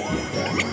Música